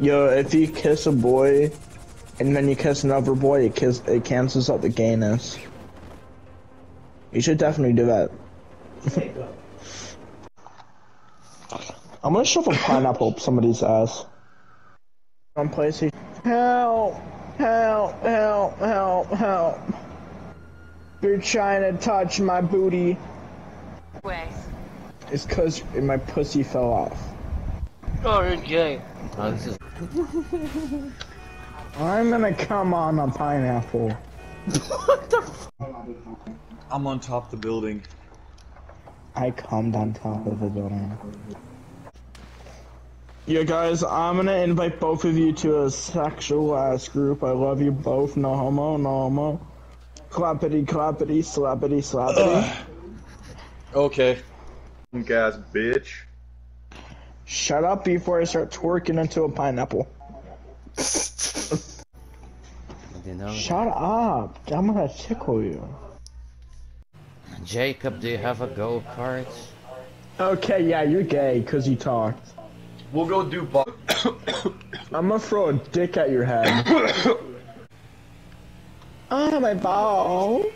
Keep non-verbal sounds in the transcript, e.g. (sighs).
Yo, if you kiss a boy, and then you kiss another boy, it kiss it cancels out the gayness. You should definitely do that. (laughs) I'm gonna shove a pineapple up somebody's ass. On PlayStation. Help! Help! Help! Help! Help! You're trying to touch my booty. Way. It's cause my pussy fell off. Oh, this is. I'm gonna come on a pineapple. (laughs) what the I'm on top of the building. I cummed on top of the building. Yeah, guys, I'm gonna invite both of you to a sexual ass group. I love you both. No homo, no homo. Clappity, clappity, slappity, slappity. (sighs) Okay. Gas, bitch. Shut up before I start twerking into a pineapple. Shut up. I'm gonna tickle you. Jacob, do you have a go kart? Okay, yeah, you're gay because you talked. We'll go do bo- (coughs) I'm gonna throw a dick at your head. (coughs) oh, my ball.